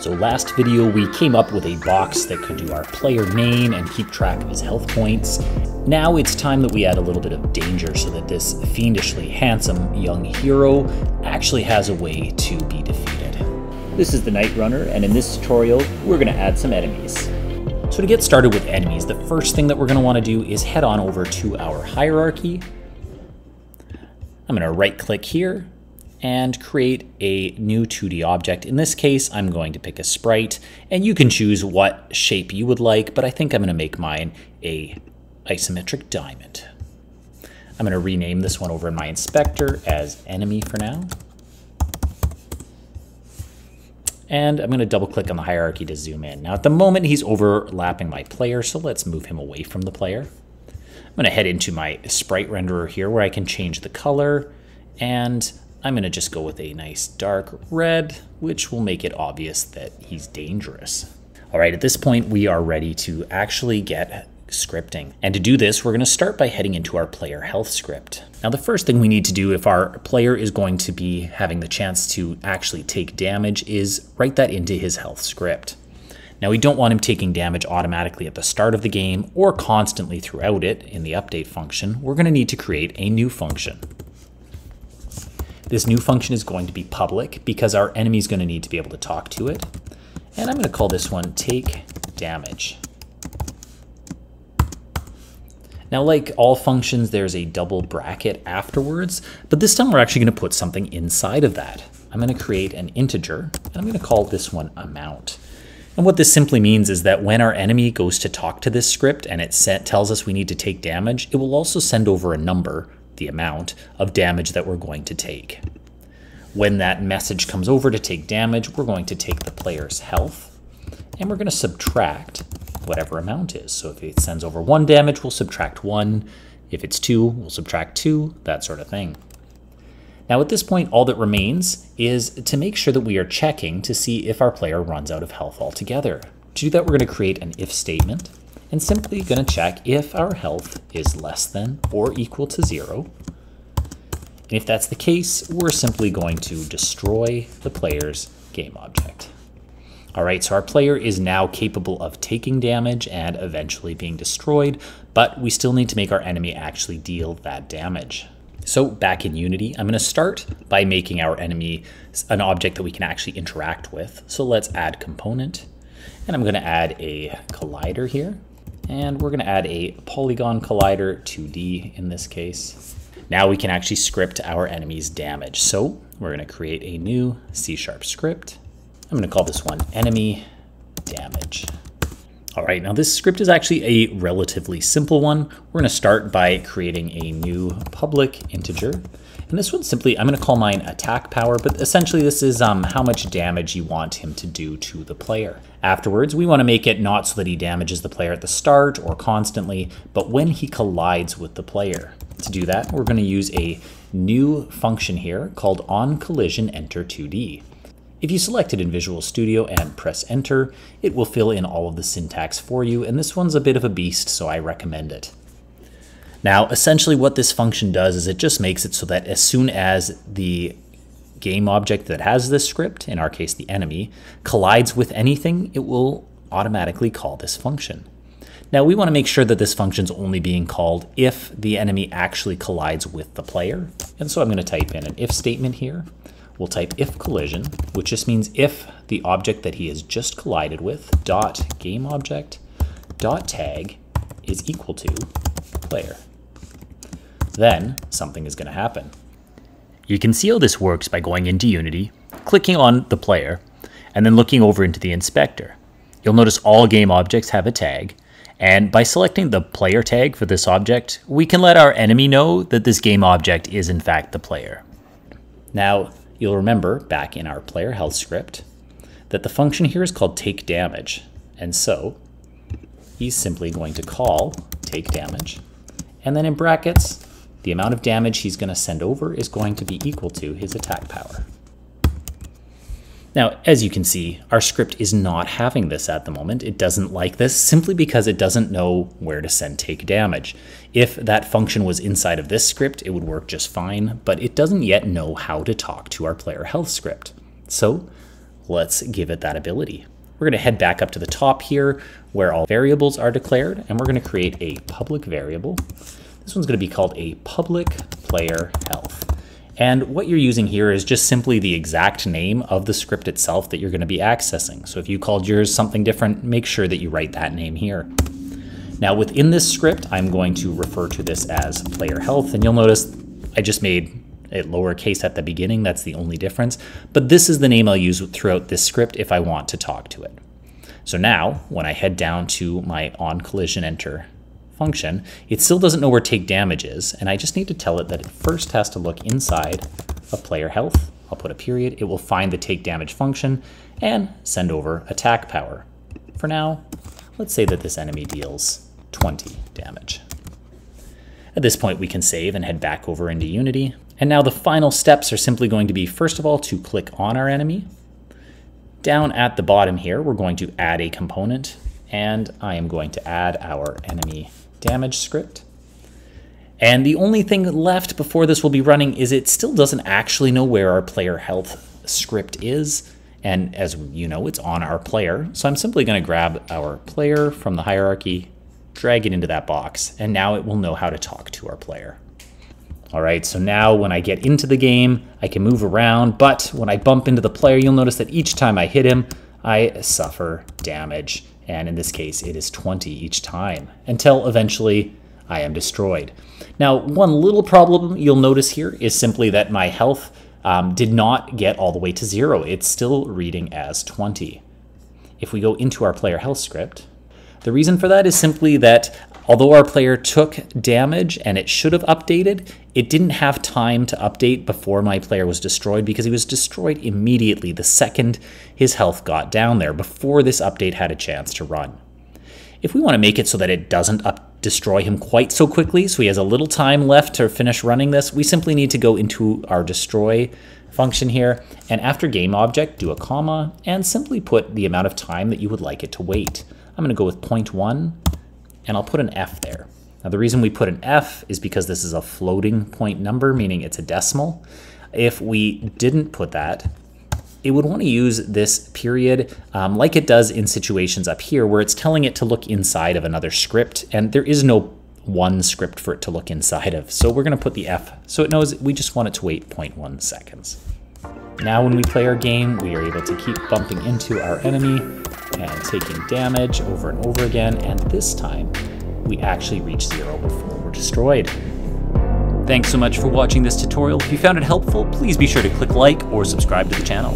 So last video we came up with a box that could do our player name and keep track of his health points. Now it's time that we add a little bit of danger so that this fiendishly handsome young hero actually has a way to be defeated. This is the Night Runner and in this tutorial we're going to add some enemies. So to get started with enemies, the first thing that we're going to want to do is head on over to our hierarchy. I'm going to right click here and create a new 2D object. In this case, I'm going to pick a sprite, and you can choose what shape you would like, but I think I'm going to make mine a isometric diamond. I'm going to rename this one over in my inspector as enemy for now. And I'm going to double click on the hierarchy to zoom in. Now at the moment he's overlapping my player, so let's move him away from the player. I'm going to head into my sprite renderer here where I can change the color and I'm going to just go with a nice dark red, which will make it obvious that he's dangerous. All right, at this point, we are ready to actually get scripting. And to do this, we're going to start by heading into our player health script. Now, the first thing we need to do if our player is going to be having the chance to actually take damage is write that into his health script. Now, we don't want him taking damage automatically at the start of the game or constantly throughout it in the update function. We're going to need to create a new function. This new function is going to be public because our enemy is going to need to be able to talk to it. And I'm going to call this one take damage. Now, like all functions, there's a double bracket afterwards, but this time we're actually going to put something inside of that. I'm going to create an integer, and I'm going to call this one amount. And what this simply means is that when our enemy goes to talk to this script and it tells us we need to take damage, it will also send over a number the amount of damage that we're going to take. When that message comes over to take damage, we're going to take the player's health and we're going to subtract whatever amount is. So if it sends over one damage, we'll subtract one. If it's two, we'll subtract two, that sort of thing. Now at this point, all that remains is to make sure that we are checking to see if our player runs out of health altogether. To do that, we're going to create an if statement and simply going to check if our health is less than or equal to zero. And if that's the case, we're simply going to destroy the player's game object. All right, so our player is now capable of taking damage and eventually being destroyed, but we still need to make our enemy actually deal that damage. So back in Unity, I'm going to start by making our enemy an object that we can actually interact with. So let's add component, and I'm going to add a collider here. And we're going to add a polygon collider 2D in this case. Now we can actually script our enemy's damage. So we're going to create a new C sharp script. I'm going to call this one enemy damage. All right, now this script is actually a relatively simple one. We're going to start by creating a new public integer. And this one simply, I'm going to call mine attack power, but essentially this is um, how much damage you want him to do to the player. Afterwards, we want to make it not so that he damages the player at the start or constantly, but when he collides with the player. To do that, we're going to use a new function here called onCollisionEnter2D. If you select it in Visual Studio and press enter, it will fill in all of the syntax for you, and this one's a bit of a beast, so I recommend it. Now, essentially what this function does is it just makes it so that as soon as the game object that has this script, in our case the enemy, collides with anything, it will automatically call this function. Now we want to make sure that this function is only being called if the enemy actually collides with the player. And so I'm going to type in an if statement here we'll type if collision, which just means if the object that he has just collided with dot game object dot tag is equal to player. Then something is going to happen. You can see how this works by going into Unity, clicking on the player, and then looking over into the inspector. You'll notice all game objects have a tag, and by selecting the player tag for this object, we can let our enemy know that this game object is in fact the player. Now, You'll remember back in our player health script that the function here is called take damage. And so he's simply going to call take damage. And then in brackets, the amount of damage he's going to send over is going to be equal to his attack power. Now, as you can see, our script is not having this at the moment. It doesn't like this simply because it doesn't know where to send take damage. If that function was inside of this script, it would work just fine, but it doesn't yet know how to talk to our player health script. So let's give it that ability. We're going to head back up to the top here where all variables are declared, and we're going to create a public variable. This one's going to be called a public player health. And what you're using here is just simply the exact name of the script itself that you're going to be accessing. So if you called yours something different, make sure that you write that name here. Now within this script, I'm going to refer to this as player health, and you'll notice I just made it lowercase at the beginning, that's the only difference. But this is the name I'll use throughout this script if I want to talk to it. So now, when I head down to my on collision enter function, it still doesn't know where take damage is, and I just need to tell it that it first has to look inside of player health. I'll put a period, it will find the take damage function, and send over attack power. For now, let's say that this enemy deals 20 damage. At this point, we can save and head back over into Unity. And now the final steps are simply going to be, first of all, to click on our enemy. Down at the bottom here, we're going to add a component, and I am going to add our enemy damage script. And the only thing left before this will be running is it still doesn't actually know where our player health script is. And as you know, it's on our player. So I'm simply going to grab our player from the hierarchy, drag it into that box, and now it will know how to talk to our player. All right, so now when I get into the game, I can move around, but when I bump into the player, you'll notice that each time I hit him, I suffer damage. And in this case, it is 20 each time, until eventually I am destroyed. Now, one little problem you'll notice here is simply that my health um, did not get all the way to zero. It's still reading as 20. If we go into our player health script, the reason for that is simply that Although our player took damage and it should have updated, it didn't have time to update before my player was destroyed because he was destroyed immediately the second his health got down there before this update had a chance to run. If we want to make it so that it doesn't up destroy him quite so quickly, so he has a little time left to finish running this, we simply need to go into our destroy function here, and after game object, do a comma, and simply put the amount of time that you would like it to wait. I'm going to go with 0.1, and I'll put an F there. Now the reason we put an F is because this is a floating point number, meaning it's a decimal. If we didn't put that, it would want to use this period um, like it does in situations up here where it's telling it to look inside of another script and there is no one script for it to look inside of. So we're going to put the F so it knows we just want it to wait 0.1 seconds. Now when we play our game, we are able to keep bumping into our enemy and taking damage over and over again, and this time we actually reach zero before we're destroyed. Thanks so much for watching this tutorial. If you found it helpful, please be sure to click like or subscribe to the channel.